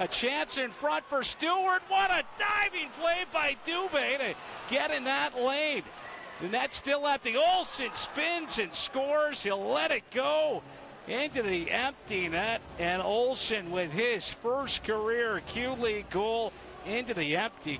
A chance in front for Stewart. What a diving play by Dubé to get in that lane. The net still at the Olson spins and scores. He'll let it go into the empty net. And Olson with his first career Q League goal into the empty.